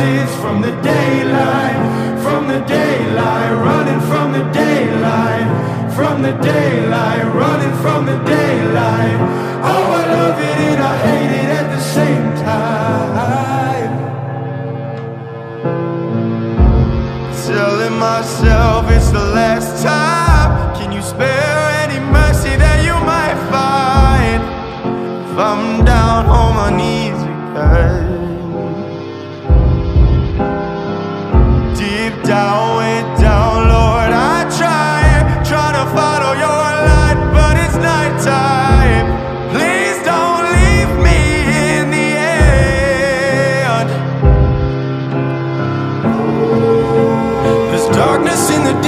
Sins from the daylight, from the daylight, running from the daylight, from the daylight, running from the daylight. Oh, I love it and I hate it at the same time.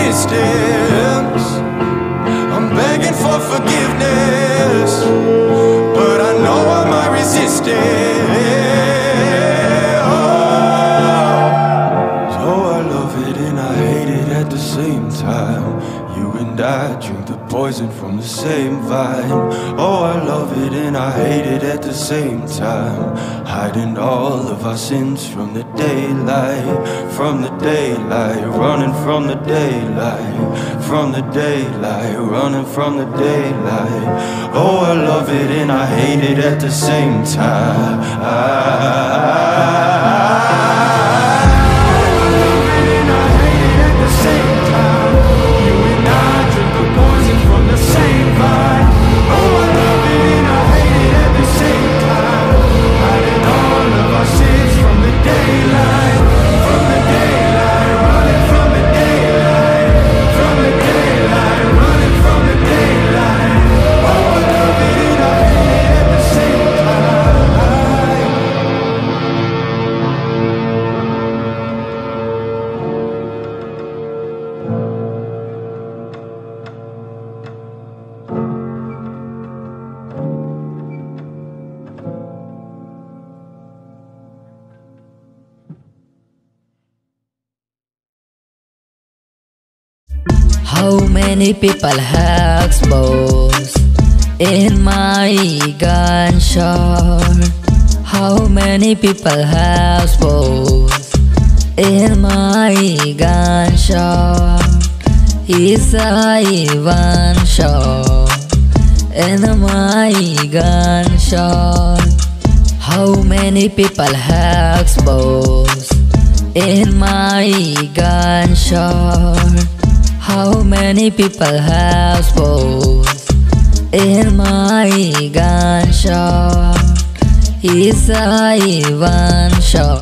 Distance. I'm begging for forgiveness, but I know I might resist it. Oh. So I love it and I hate it at the same time. You and I drink the poison from the same vine. Oh, I love and I hate it at the same time. Hiding all of our sins from the daylight, from the daylight, running from the daylight, from the daylight, running from the daylight. Oh, I love it and I hate it at the same time. How many people have exposed in my gunshot? How many people have exposed in my gunshot? Is I one shot in my gunshot? How many people have exposed in my gunshot? How many people have exposed in my gunshot? Is I one shot?